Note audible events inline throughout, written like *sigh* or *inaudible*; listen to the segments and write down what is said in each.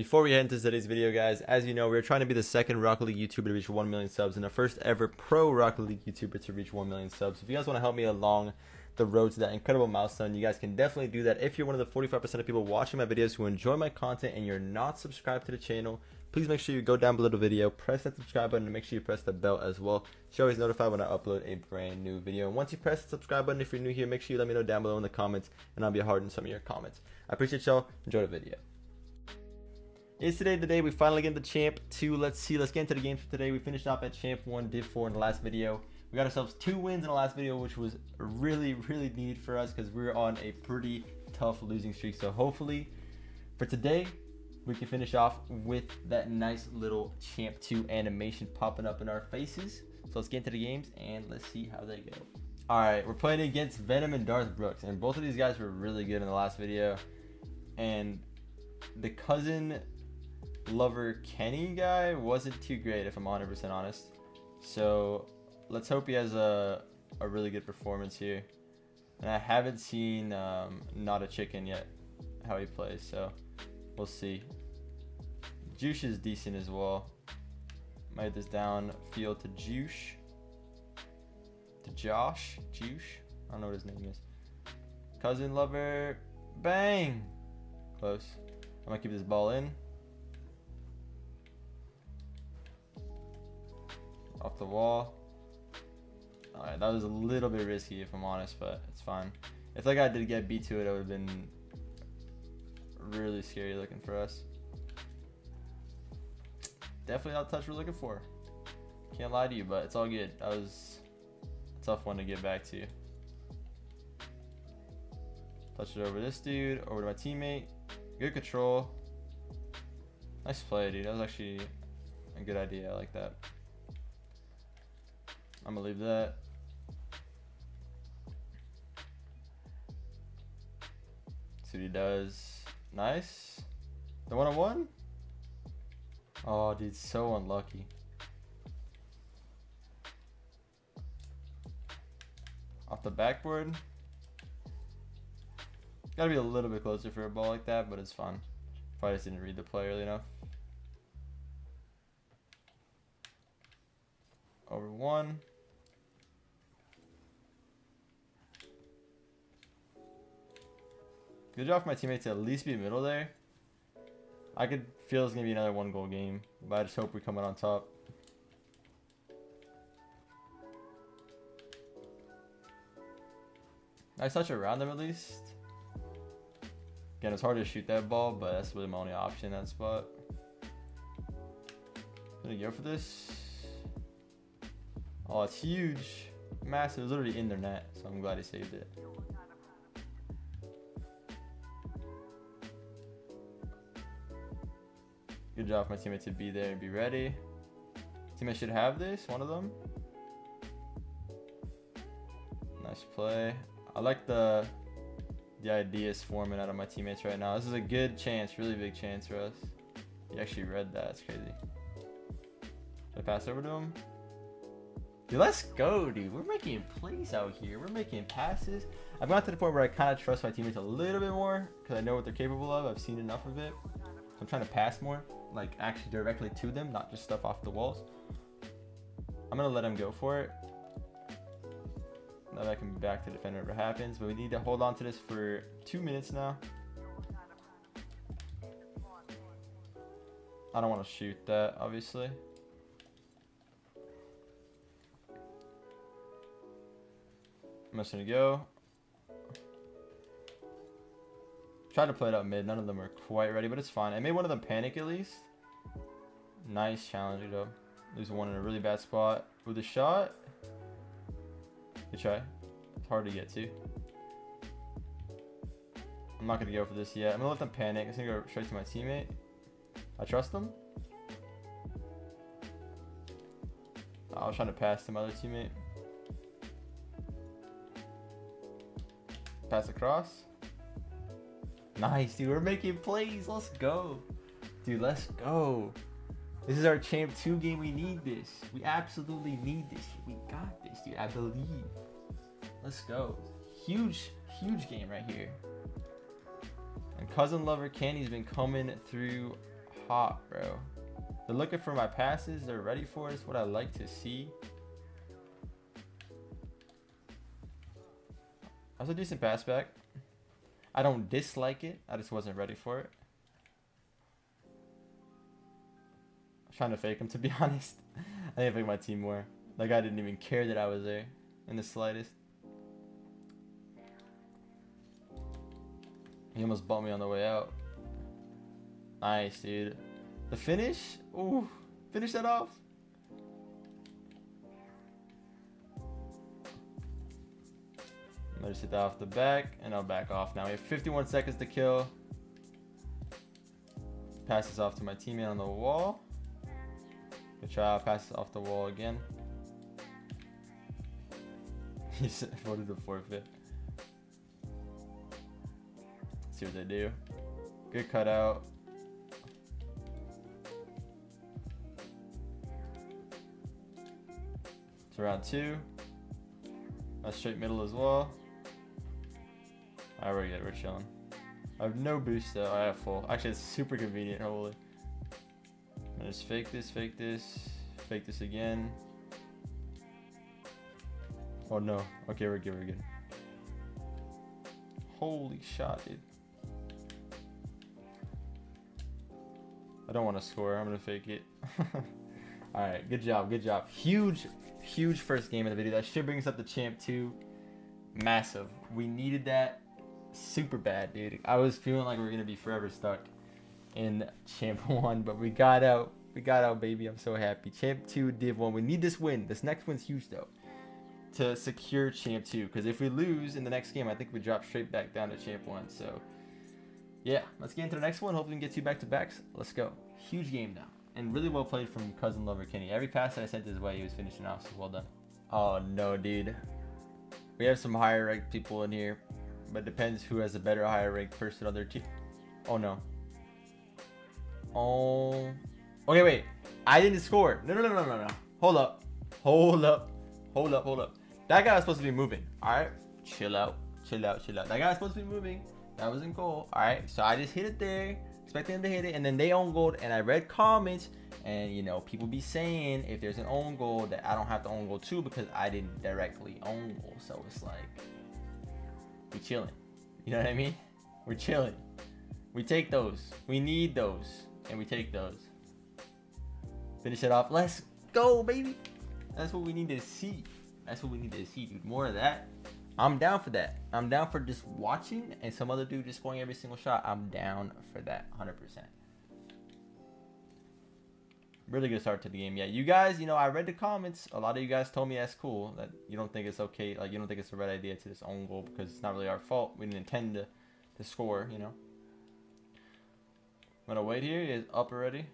Before we head into today's video, guys, as you know, we're trying to be the second Rocket League YouTuber to reach 1 million subs and the first ever pro Rocket League YouTuber to reach 1 million subs. If you guys want to help me along the road to that incredible milestone, you guys can definitely do that. If you're one of the 45% of people watching my videos who enjoy my content and you're not subscribed to the channel, please make sure you go down below the video, press that subscribe button, and make sure you press the bell as well. So you're always notified when I upload a brand new video. And once you press the subscribe button, if you're new here, make sure you let me know down below in the comments, and I'll be hard in some of your comments. I appreciate y'all. Enjoy the video. Is today the day we finally get the champ 2. Let's see, let's get into the games for today. We finished off at champ 1, div 4 in the last video. We got ourselves two wins in the last video, which was really, really needed for us because we are on a pretty tough losing streak. So hopefully for today, we can finish off with that nice little champ 2 animation popping up in our faces. So let's get into the games and let's see how they go. Alright, we're playing against Venom and Darth Brooks. And both of these guys were really good in the last video. And the cousin lover Kenny guy wasn't too great if I'm 100% honest. So let's hope he has a, a really good performance here. And I haven't seen um, Not a Chicken yet, how he plays, so we'll see. Juice is decent as well. Might this down field to Juice. To Josh. Juice. I don't know what his name is. Cousin Lover. Bang! Close. I'm gonna keep this ball in. Off the wall. Alright, that was a little bit risky if I'm honest, but it's fine. If that guy did get beat to it, it would have been really scary looking for us. Definitely not the touch we're looking for. Can't lie to you, but it's all good. That was a tough one to get back to. Touch it over this dude, over to my teammate. Good control. Nice play, dude. That was actually a good idea. I like that. I'm gonna leave that. See what he does. Nice. The one on one? Oh, dude, so unlucky. Off the backboard. Gotta be a little bit closer for a ball like that, but it's fun. Probably just didn't read the play early enough. Over one. Good job for my teammates to at least be middle there. I could feel it's going to be another one goal game, but I just hope we come out on top. Nice touch around them at least. Again, it's hard to shoot that ball, but that's really my only option in that spot. Gonna go for this. Oh, it's huge. Massive. It was literally in their net, so I'm glad he saved it. Good job for my teammate to be there and be ready. Teammate should have this, one of them. Nice play. I like the the ideas forming out of my teammates right now. This is a good chance, really big chance for us. He actually read that, it's crazy. Should I pass over to him? Dude, let's go, dude. We're making plays out here. We're making passes. I've got to the point where I kind of trust my teammates a little bit more because I know what they're capable of. I've seen enough of it. I'm trying to pass more like actually directly to them, not just stuff off the walls. I'm gonna let him go for it. Now that I can be back to defend whatever happens, but we need to hold on to this for two minutes now. I don't want to shoot that, obviously. I'm just gonna go. Tried to play it up mid. None of them are quite ready, but it's fine. I made one of them panic at least. Nice challenge, though. Lose one in a really bad spot. With a shot. Good try. It's hard to get to. I'm not going to go for this yet. I'm going to let them panic. I'm going to go straight to my teammate. I trust them. I was trying to pass to my other teammate. Pass across. Nice, dude. We're making plays. Let's go. Dude, let's go. This is our champ 2 game. We need this. We absolutely need this. We got this, dude. I believe. Let's go. Huge, huge game right here. And Cousin Lover Candy's been coming through hot, bro. They're looking for my passes. They're ready for. It's what I like to see. That was a decent pass back. I don't dislike it. I just wasn't ready for it. I'm trying to fake him, to be *laughs* honest. I didn't fake my team more. Like, I didn't even care that I was there in the slightest. He almost bumped me on the way out. Nice, dude. The finish? Ooh, finish that off. Just hit that off the back, and I'll back off now. We have 51 seconds to kill. Pass this off to my teammate on the wall. Good try, pass off the wall again. *laughs* He voted to forfeit. Let's see what they do. Good cutout. It's round two. A straight middle as well. Alright, we're good. We're chilling. I have no boost though. I have full. Actually, it's super convenient. Holy. I'm gonna just fake this, fake this, fake this again. Oh no. Okay, we're good. We're good. Holy shot, dude. I don't want to score. I'm gonna fake it. *laughs* All right, good job, good job. Huge, huge first game of the video. That should bring us up to champ two. Massive. We needed that super bad, dude. I was feeling like we are gonna be forever stuck in champ *laughs* one, but we got out. We got out, baby. I'm so happy. Champ two, div one. We need this win. This next one's huge though, to secure champ two. Because if we lose in the next game, I think we drop straight back down to champ one. So yeah, let's get into the next one. Hopefully, we can get two back to backs. Let's go. Huge game now, and really well played from cousin lover Kenny. Every pass that I sent his way, he was finishing off. So well done. Oh no, dude. We have some higher ranked people in here, but depends who has a better higher ranked person on their team. Oh no. Oh. Okay, wait. I didn't score. No, no, no, no, no, no. Hold up. Hold up. Hold up. Hold up. That guy was supposed to be moving. All right. Chill out. Chill out. Chill out. That guy was supposed to be moving. That wasn't goal. All right. So I just hit it there, expecting them to hit it, and then they own goal. And I read comments, and you know, people be saying if there's an own goal that I don't have to own goal too because I didn't directly own goal. So it's like we chilling. You know what I mean? We're chilling. We take those. We need those, and we take those. Finish it off. Let's go, baby. That's what we need to see. That's what we need to see, dude. More of that. I'm down for that. I'm down for just watching and some other dude just scoring every single shot. I'm down for that 100%. Really good start to the game. Yeah, you guys, you know, I read the comments. A lot of you guys told me that's cool. That you don't think it's okay. Like, you don't think it's the right idea to this own goal because it's not really our fault. We didn't intend to, to score, you know. I'm to wait here. He is up already.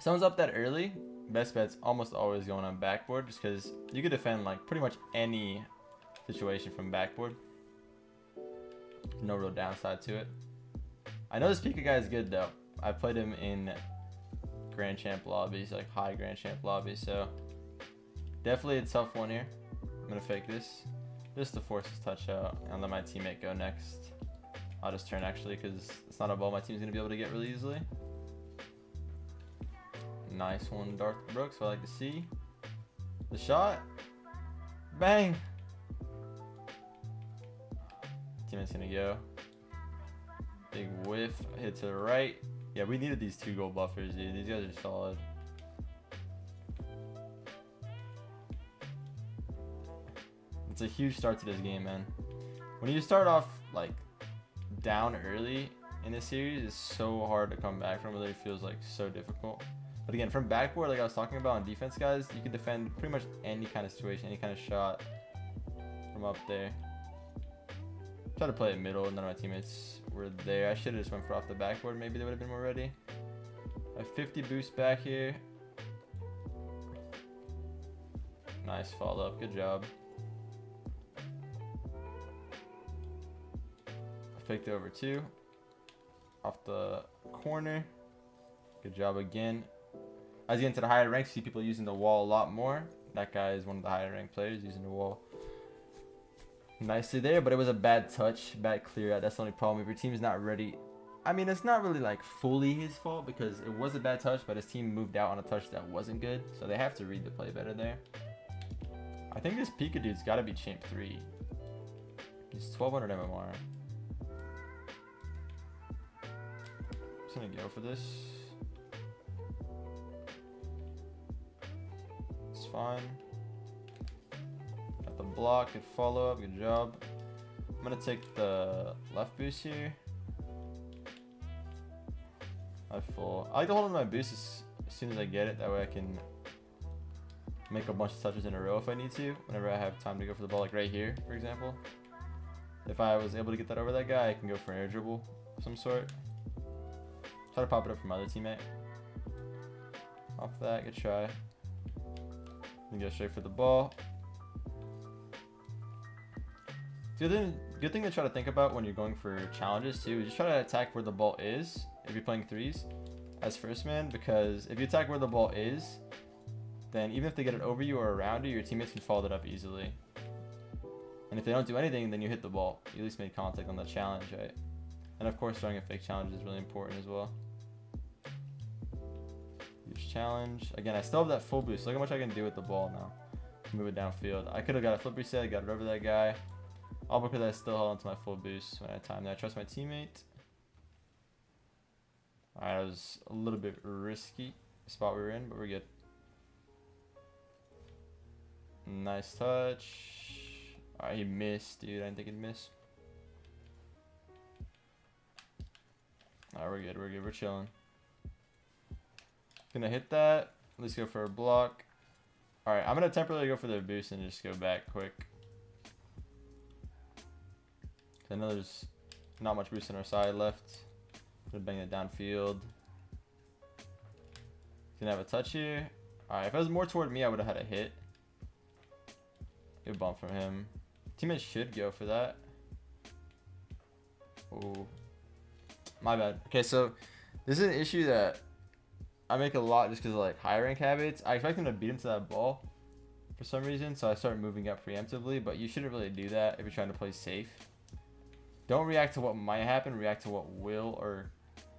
someone's up that early, best bet's almost always going on backboard just because you could defend like pretty much any situation from backboard. No real downside to it. I know this Pika guy is good though. I played him in Grand Champ lobbies, like high Grand Champ lobbies, so definitely a tough one here. I'm gonna fake this just to force his touch out and let my teammate go next. I'll just turn actually because it's not a ball my team's gonna be able to get really easily. Nice one, Darth Brooks. I like to see. The shot. Bang. Teammate's gonna go. Big whiff. Hit to the right. Yeah, we needed these two goal buffers, dude. These guys are solid. It's a huge start to this game, man. When you start off, like, down early in this series, it's so hard to come back from. It really feels, like, so difficult. But again, from backboard, like I was talking about on defense, guys, you can defend pretty much any kind of situation, any kind of shot from up there. Try to play it middle, none of my teammates were there. I should have just went for off the backboard. Maybe they would have been more ready. Have 50 boost back here. Nice follow up. Good job. I faked over two. Off the corner. Good job again. As you get into the higher ranks, you see people using the wall a lot more. That guy is one of the higher ranked players using the wall nicely there, but it was a bad touch, bad clear out. That's the only problem. If your team is not ready I mean, it's not really like fully his fault because it was a bad touch, but his team moved out on a touch that wasn't good. So they have to read the play better there. I think this Pika dude's got to be champ 3. He's 1200 MMR. Just gonna go for this. It's fine. Block, good follow up, good job. I'm gonna take the left boost here. I full. I like to hold on my boost as, soon as I get it. That way I can make a bunch of touches in a row if I need to. Whenever I have time to go for the ball, like right here, for example. If I was able to get that over that guy, I can go for an air dribble of some sort. Try to pop it up from my other teammate. Off that, good try. And go straight for the ball. Good thing, good thing to try to think about when you're going for challenges too. Is just try to attack where the ball is if you're playing threes as first man because if you attack where the ball is, then even if they get it over you or around you, your teammates can follow that up easily. And if they don't do anything, then you hit the ball. You at least made contact on the challenge, right? And of course, throwing a fake challenge is really important as well. Huge challenge. Again, I still have that full boost. Look how much I can do with the ball now. Move it downfield. I could have got a flip reset, got it over that guy. All because I still held onto my full boost when I timed that. I trust my teammate. Alright, that was a little bit risky spot we were in, but we're good. Nice touch. Alright, he missed, dude. I didn't think he'd miss. Alright, we're good. We're good. We're chilling. Gonna hit that. Let's go for a block. Alright, I'm gonna temporarily go for the boost and just go back quick. I know there's not much boost on our side left. Gonna bang it downfield. Gonna have a touch here. Alright, if it was more toward me, I would have had a hit. Good bump from him. Teammates should go for that. Oh, my bad. Okay, so this is an issue that I make a lot just because of like high rank habits. I expect him to beat him to that ball for some reason, so I start moving up preemptively. But you shouldn't really do that if you're trying to play safe. Don't react to what might happen. React to what will or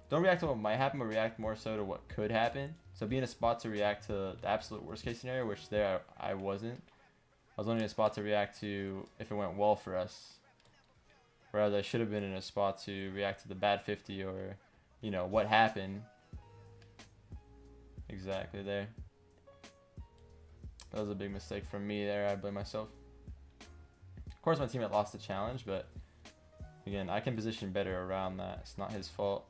don't react to what might happen, but react more so to what could happen. So be in a spot to react to the absolute worst case scenario, which there I wasn't. I was only in a spot to react to if it went well for us. Whereas I should have been in a spot to react to the bad 50 or, you know, what happened. Exactly there. That was a big mistake from me there. I blame myself. Of course, my teammate lost the challenge, but again, I can position better around that. It's not his fault.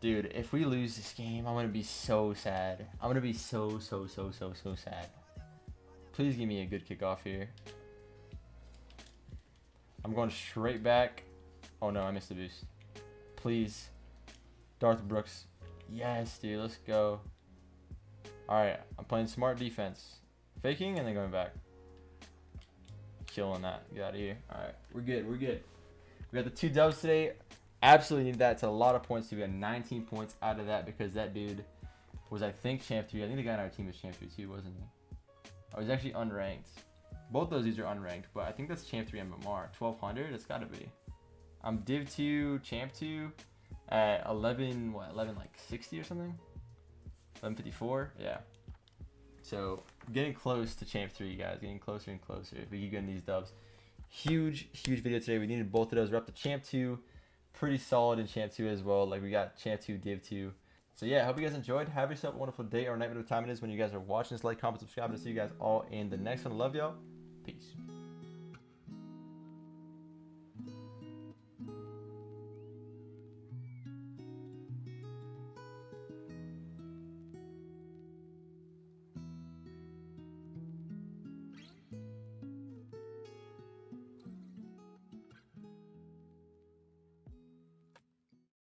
Dude, if we lose this game, I'm going to be so sad. I'm going to be so, so, so, so, so sad. Please give me a good kickoff here. I'm going straight back. Oh no, I missed the boost. Please. Darth Brooks. Yes, dude, let's go. Alright, I'm playing smart defense. Faking and then going back. Killing that. Get out of here. Alright, we're good, we're good. We got the two dubs today. Absolutely need that. It's a lot of points. We got 19 points out of that because that dude was, I think, champ 3. I think the guy on our team was champ 3 too, wasn't he? Oh, I was actually unranked. Both those these are unranked, but I think that's champ 3 MMR. 1200, it's gotta be. I'm div 2, champ 2 at 11, what, 11 like 60 or something? 1154, yeah. So getting close to champ 3, guys. Getting closer and closer if we keep getting these dubs. Huge, huge video today. We needed both of those. We're up to champ 2. Pretty solid in champ 2 as well. Like we got champ 2, div 2. So yeah, I hope you guys enjoyed. Have yourself a wonderful day or night, whatever time it is when you guys are watching this. Like, comment, subscribe, and see you guys all in the next one. Love y'all. Peace.